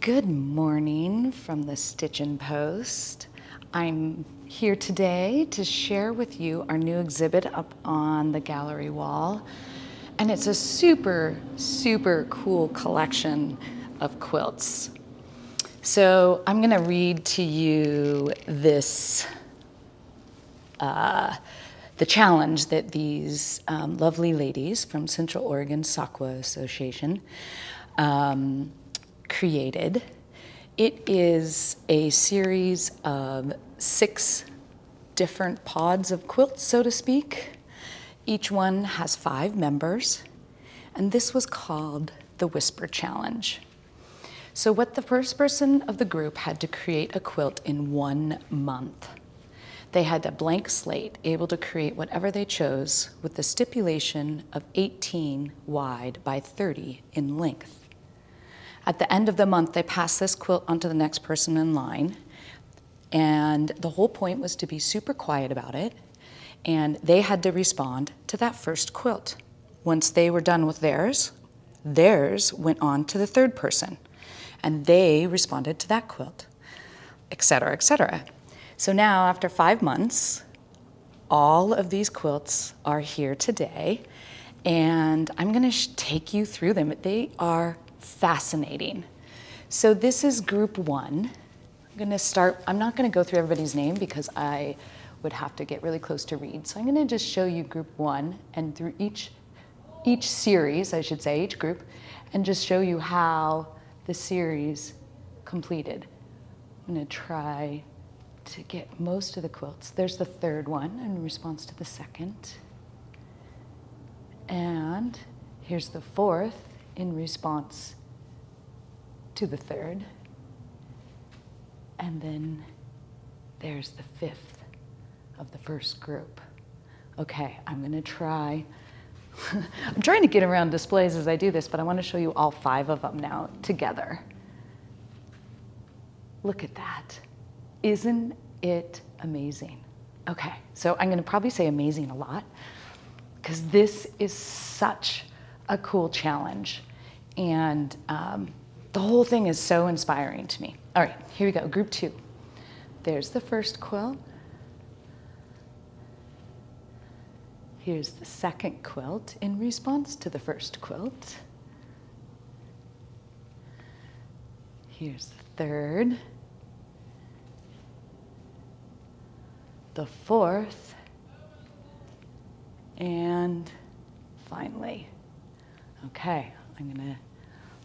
Good morning from the Stitchin' Post. I'm here today to share with you our new exhibit up on the gallery wall. And it's a super, super cool collection of quilts. So I'm gonna read to you this, uh, the challenge that these um, lovely ladies from Central Oregon SAQA Association um, created. It is a series of six different pods of quilts, so to speak. Each one has five members, and this was called the Whisper Challenge. So, what the first person of the group had to create a quilt in one month. They had a blank slate, able to create whatever they chose with the stipulation of 18 wide by 30 in length. At the end of the month, they passed this quilt on to the next person in line. And the whole point was to be super quiet about it. And they had to respond to that first quilt. Once they were done with theirs, theirs went on to the third person. And they responded to that quilt, et cetera, et cetera. So now, after five months, all of these quilts are here today. And I'm going to take you through them. They are fascinating. So this is group one. I'm gonna start, I'm not gonna go through everybody's name because I would have to get really close to read. So I'm gonna just show you group one and through each, each series, I should say, each group, and just show you how the series completed. I'm gonna try to get most of the quilts. There's the third one in response to the second. And here's the fourth in response to the third. And then there's the fifth of the first group. Okay, I'm going to try. I'm trying to get around displays as I do this, but I want to show you all five of them now together. Look at that. Isn't it amazing? Okay, so I'm going to probably say amazing a lot because this is such a cool challenge. And um, the whole thing is so inspiring to me. All right, here we go, group two. There's the first quilt. Here's the second quilt in response to the first quilt. Here's the third. The fourth. And finally, Okay, I'm gonna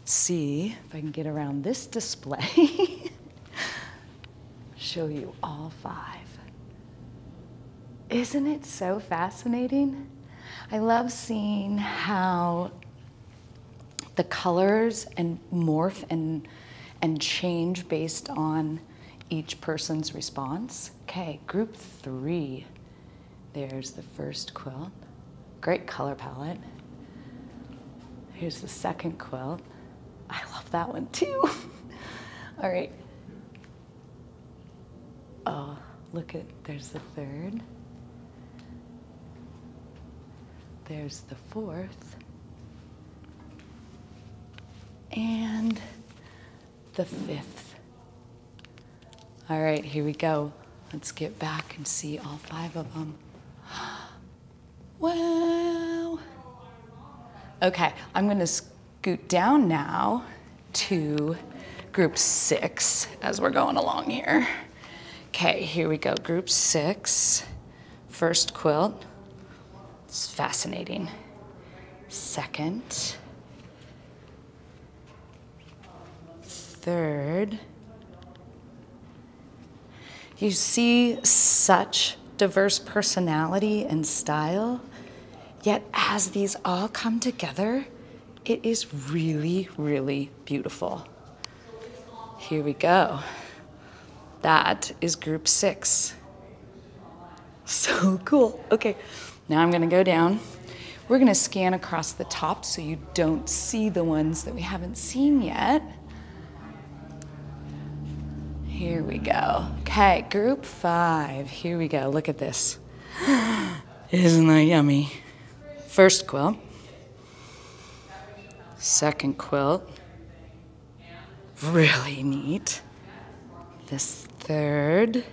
see if I can get around this display. Show you all five. Isn't it so fascinating? I love seeing how the colors and morph and, and change based on each person's response. Okay, group three. There's the first quilt. Great color palette. Here's the second quilt. I love that one too. All right. Oh, look at, there's the third. There's the fourth. And the fifth. All right, here we go. Let's get back and see all five of them. Wow. Okay, I'm going to scoot down now to group six as we're going along here. Okay, here we go. Group six, first quilt. It's fascinating. Second, third. You see such diverse personality and style Yet, as these all come together, it is really, really beautiful. Here we go. That is group six. So cool. Okay, now I'm gonna go down. We're gonna scan across the top so you don't see the ones that we haven't seen yet. Here we go. Okay, group five. Here we go. Look at this. Isn't that yummy? First quilt, second quilt, really neat. This third.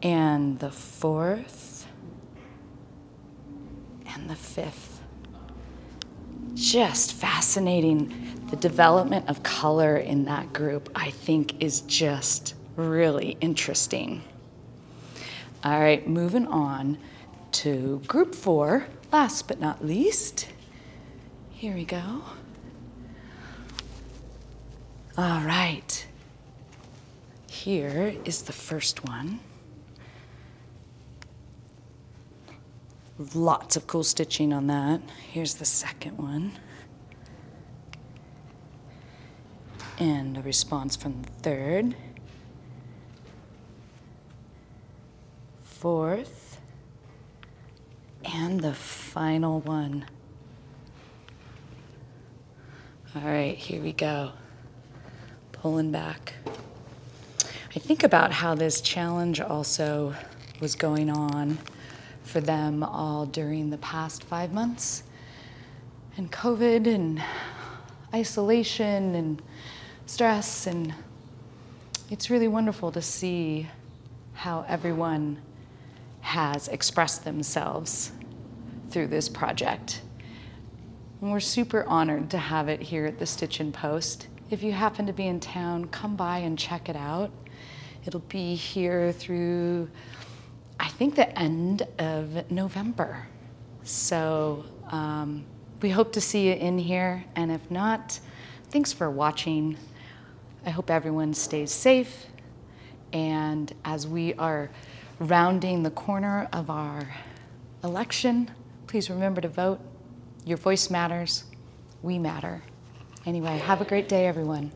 And the fourth. And the fifth. Just fascinating. The development of color in that group, I think, is just really interesting. All right, moving on to group four, last but not least. Here we go. All right. Here is the first one. Lots of cool stitching on that. Here's the second one. And a response from the third. Fourth. And the final one. All right, here we go. Pulling back. I think about how this challenge also was going on for them all during the past five months. And COVID and isolation and stress. And it's really wonderful to see how everyone has expressed themselves through this project. And we're super honored to have it here at the Stitchin' Post. If you happen to be in town, come by and check it out. It'll be here through, I think, the end of November. So um, we hope to see you in here. And if not, thanks for watching. I hope everyone stays safe. And as we are rounding the corner of our election, please remember to vote. Your voice matters. We matter. Anyway, have a great day, everyone.